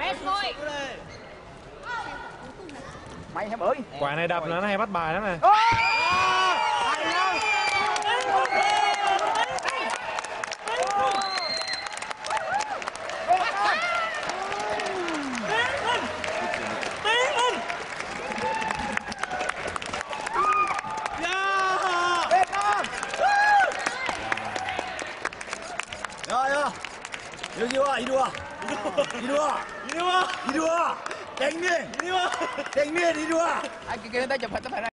bé thôi. Mày em ơi quả này đập nó hay bắt bài lắm này. Yeah. 여기 와 이리 와 이리 와 이리 와 이리 와 백민 이리 와 백민 이리 와 tới chụp hình tấm hình